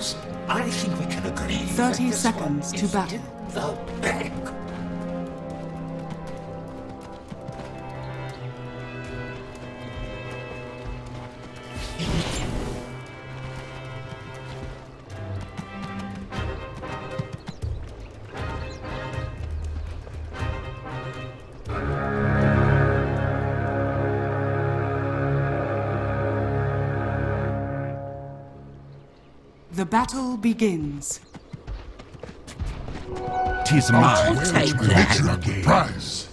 Perhaps I think we can agree. 30 seconds to battle. The bank. Battle begins. Tis mine. take that. Prize.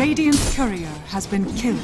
Radiant courier has been killed.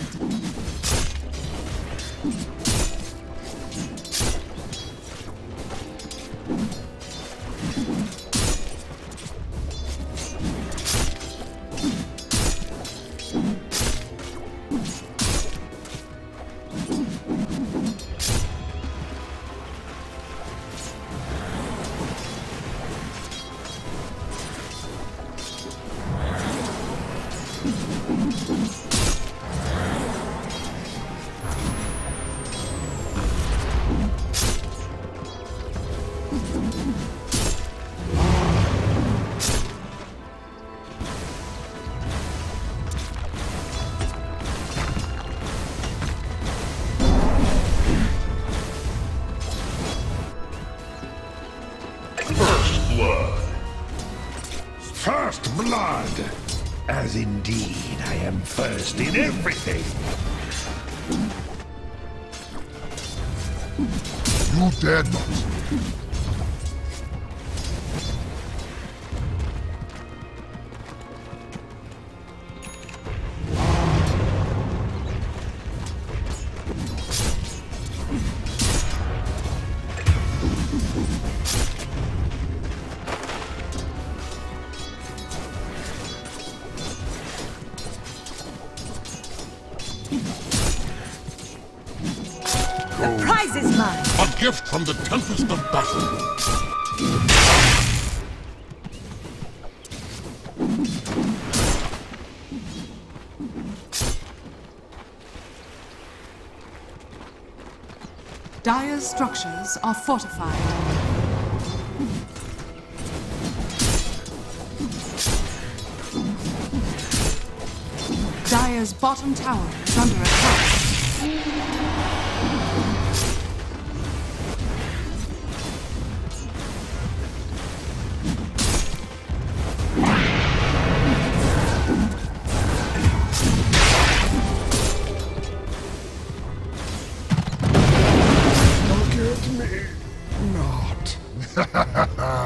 Gift from the Tempest of Battle. Dire's structures are fortified. Dire's bottom tower is under attack. ha ha ha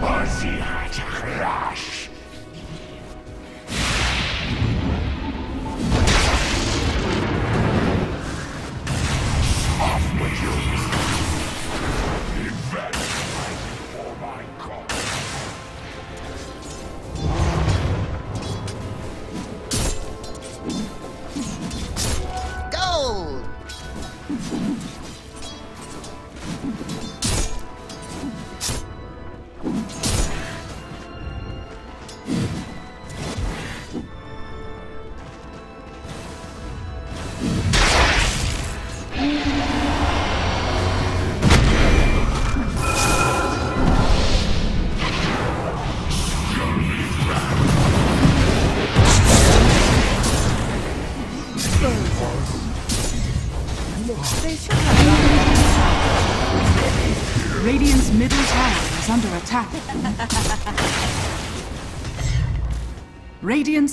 Crash. Off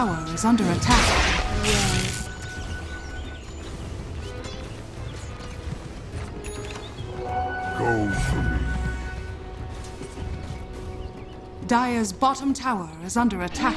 Tower is under attack. Gold for me. Dire's bottom tower is under attack.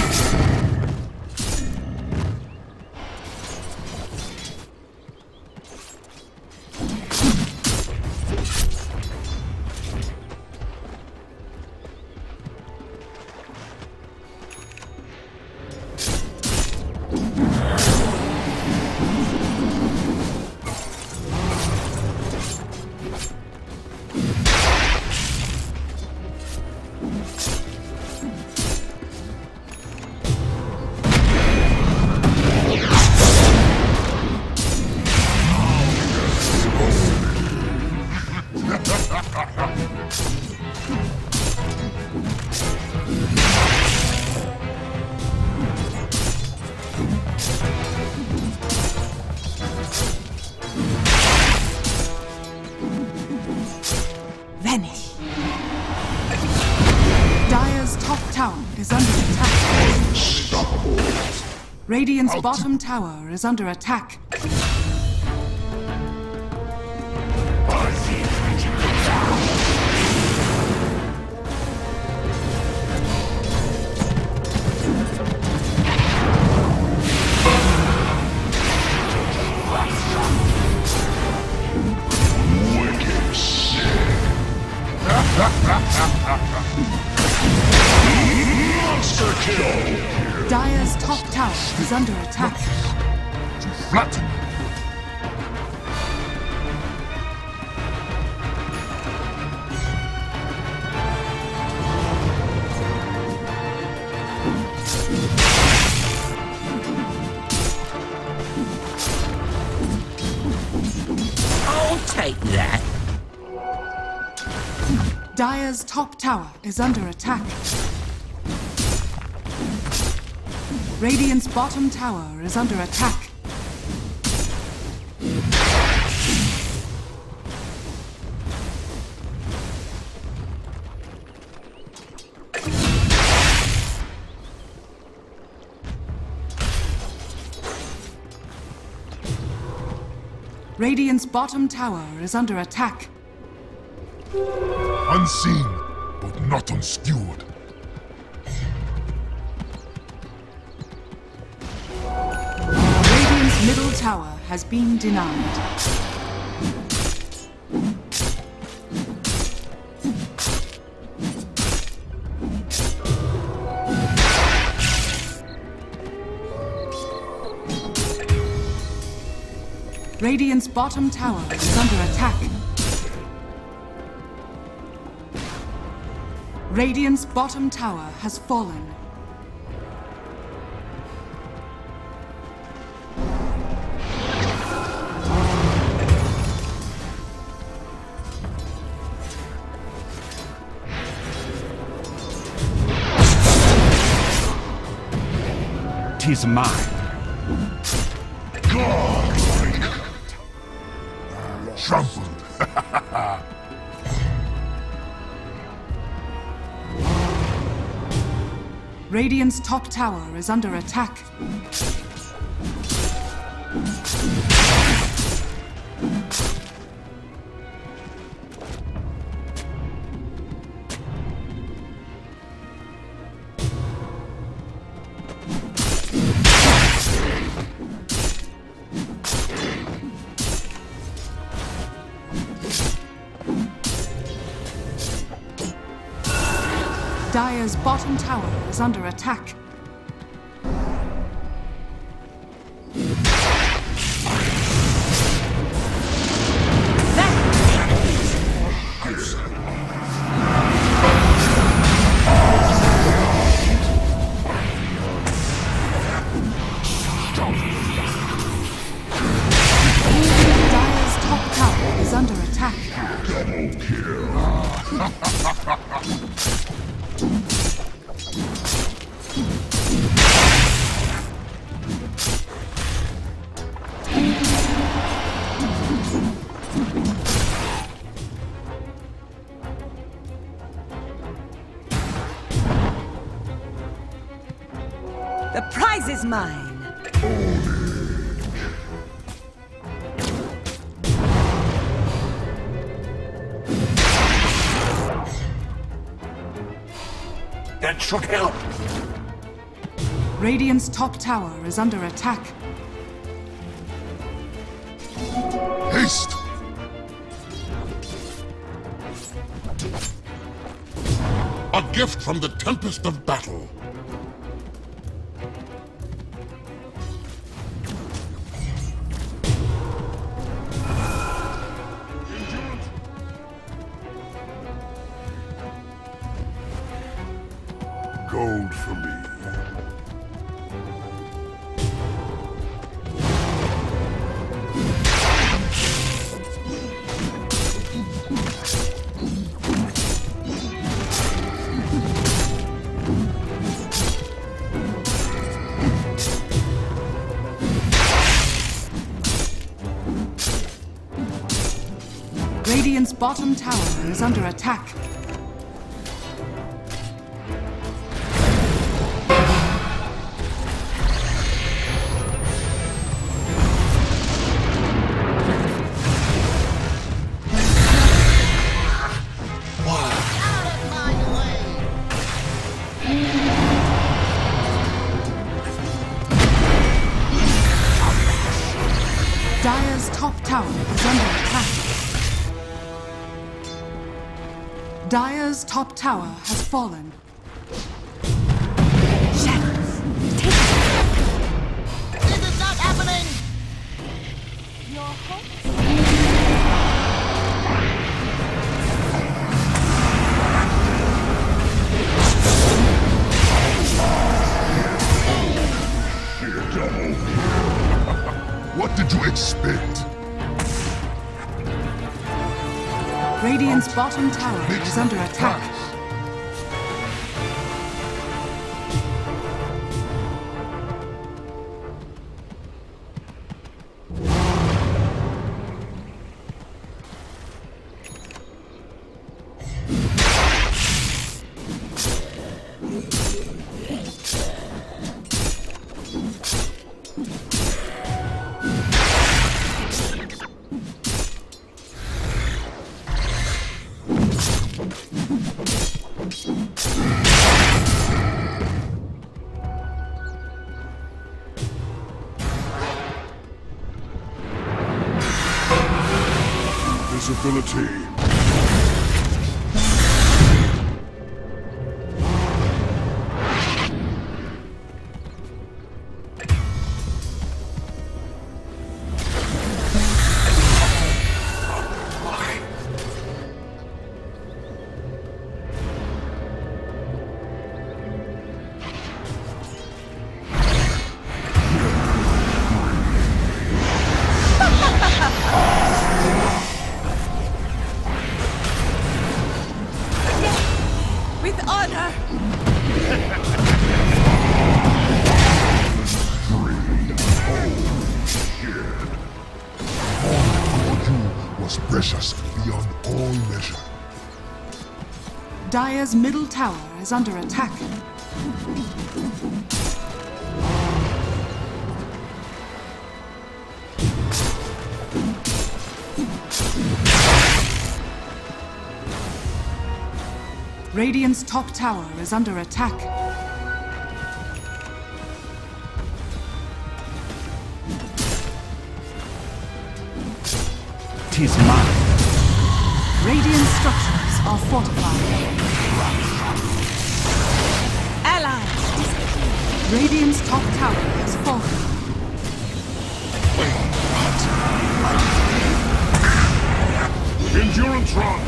Radiant's bottom tower is under attack. Monster kill! Dire's top tower is under attack. Flatten! I'll take that. Dire's top tower is under attack. Radiant's bottom tower is under attack. Radiant's bottom tower is under attack. Unseen, but not unskewered. Tower has been denied. Radiant's bottom tower is under attack. Radiant's bottom tower has fallen. Tis mine. Godlike! Trampled. Radiant's top tower is under attack. Dire's bottom tower is under attack. Should help. Radiant's top tower is under attack. Haste! A gift from the tempest of battle. Dire's top tower has fallen. Shadows. Take This is not happening! your hopes. What did you expect? Radiant's bottom tower is under attack. Visibility. Precious beyond all measure. Dire's middle tower is under attack. Radiant's top tower is under attack. Tis mine. Radiant structures are fortified. Allies. Radiant's top tower has fallen. Endurance run!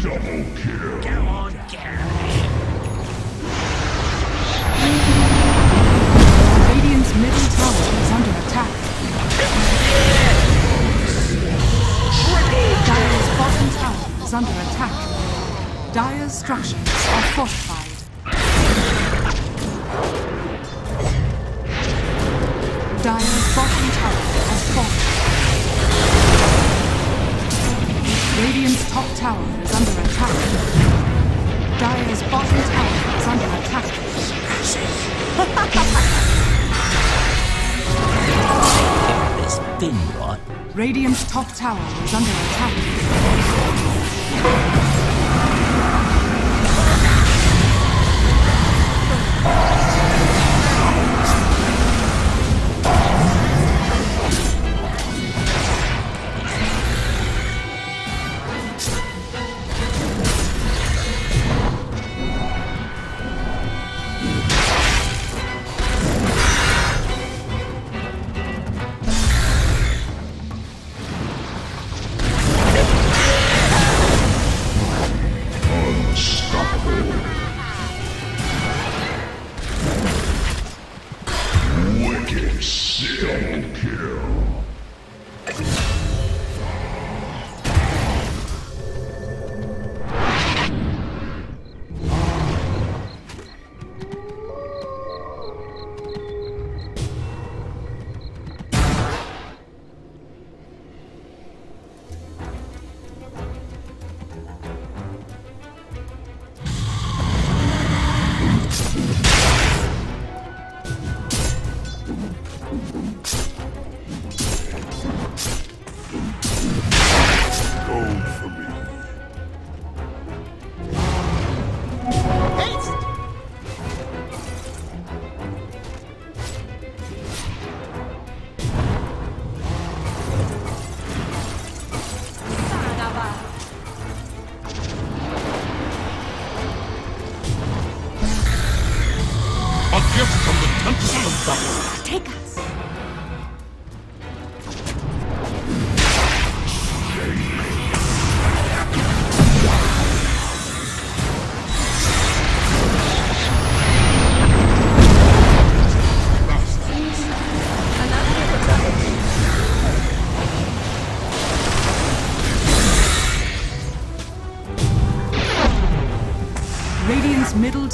Double kill. Come on, Gary. Radiant's middle tower is under attack. Dire's structures are fortified. Dire's bottom tower has fallen. Radiant's top tower is under attack. Dire's bottom tower is under attack. This thin rot. Radiant's top tower is under attack. Double kill.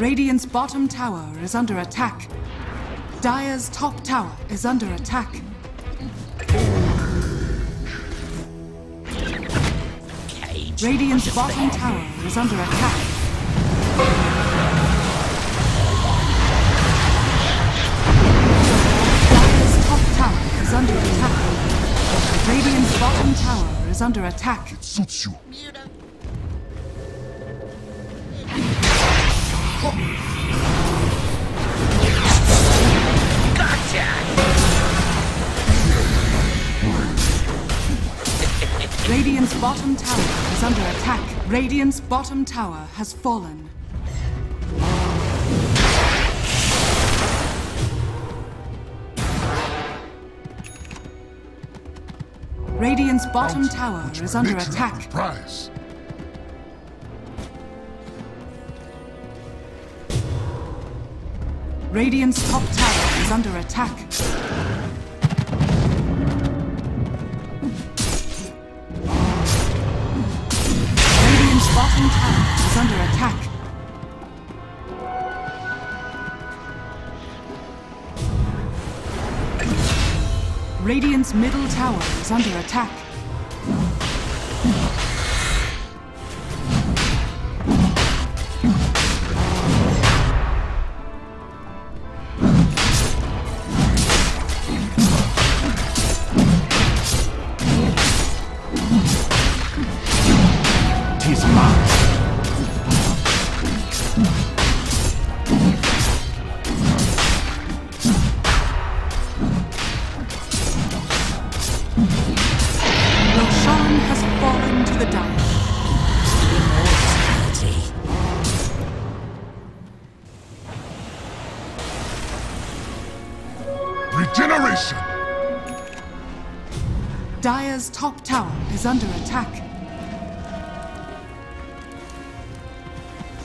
Radiant's bottom tower is under attack. Dire's top tower is under attack. Cage. Radiant's bottom tower is under attack. Dire's top tower is under attack. Radiant's bottom tower is under attack. It Suits you. Radiant's bottom tower is under attack. Radiant's bottom tower has fallen. Radiant's bottom tower is under makes it a attack. Prize. Radiant's top tower is under attack. Radiant's bottom tower is under attack. Radiant's middle tower is under attack.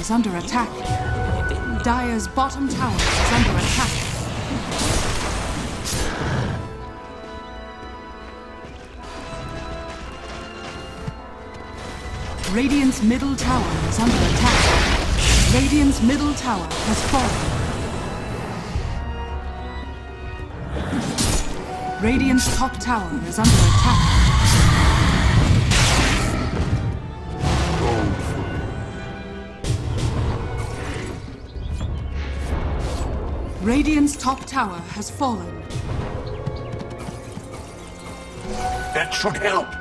Is under attack. Dire's bottom tower is under attack. Radiant's middle tower is under attack. Radiant's middle tower has fallen. Radiant's top tower is under attack. Radiant's top tower has fallen. That should help.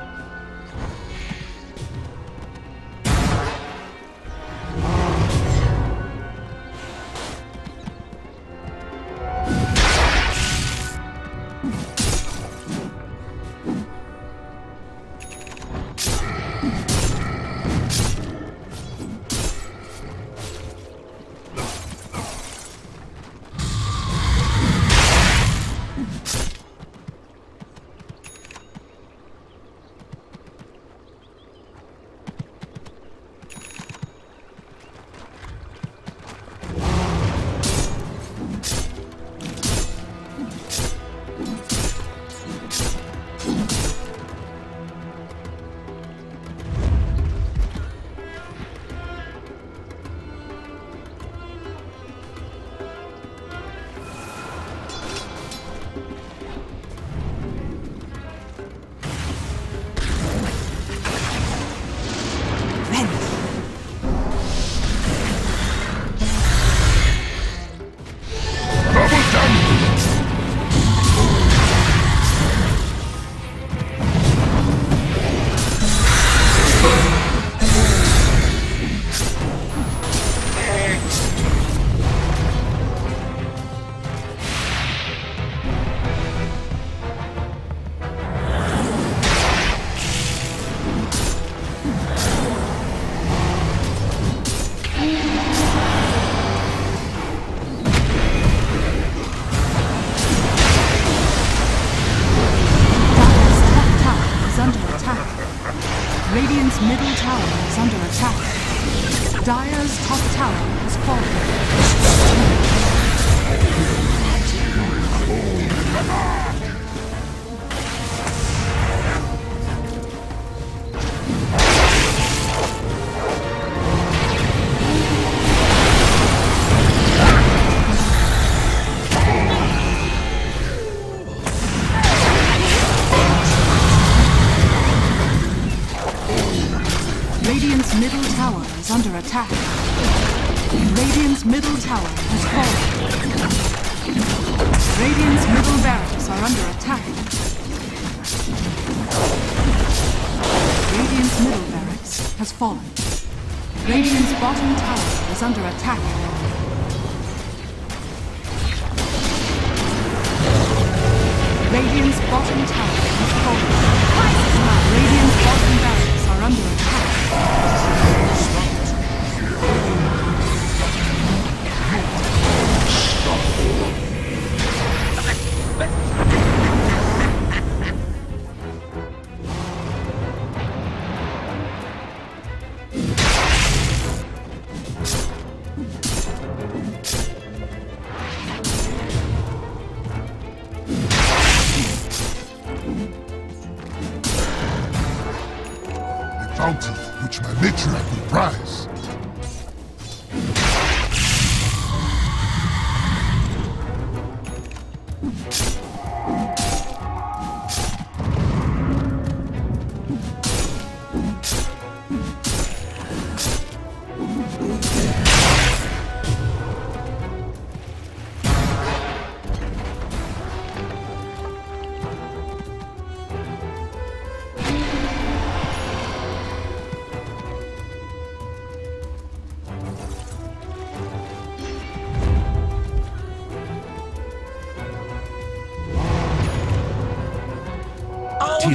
is under attack.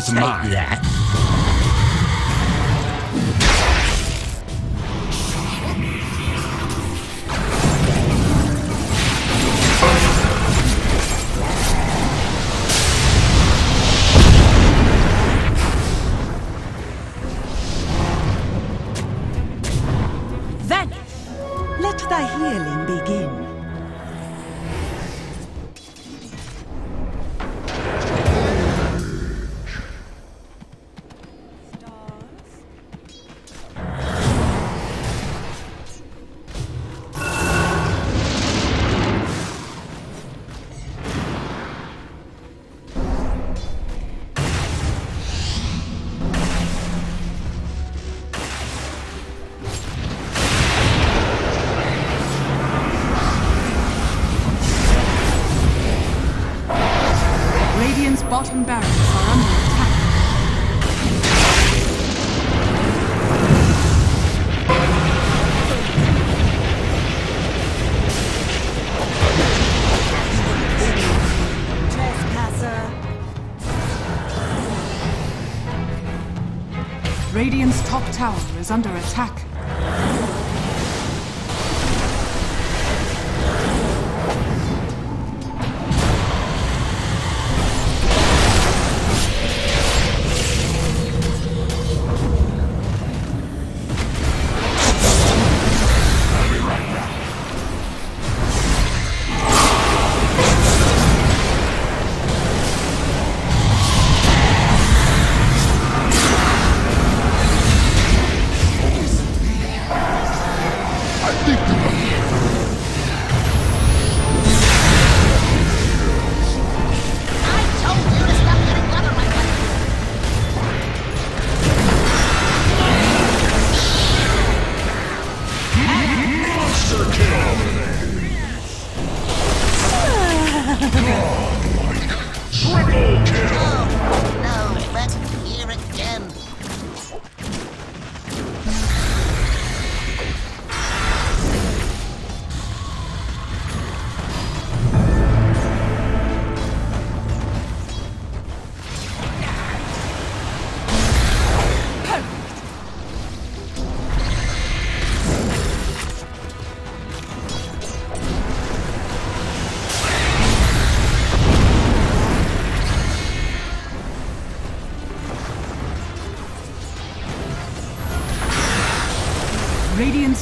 is mine. That. Let thy healing begin. Is under attack.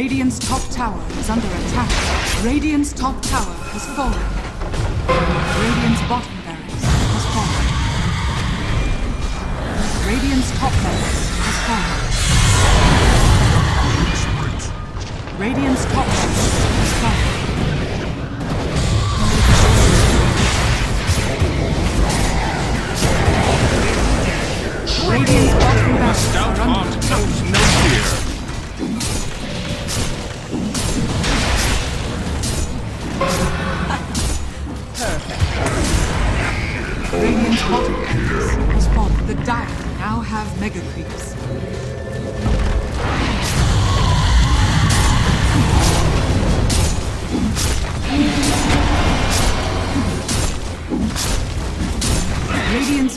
Radiant's top tower is under attack. Radiant's top tower has fallen. Radiant's bottom barracks has fallen. Radiant's top barracks has fallen. Radiant's top barracks